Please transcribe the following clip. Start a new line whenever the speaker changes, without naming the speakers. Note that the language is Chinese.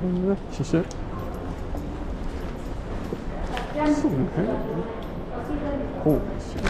嗯，谢谢。人？哦，行。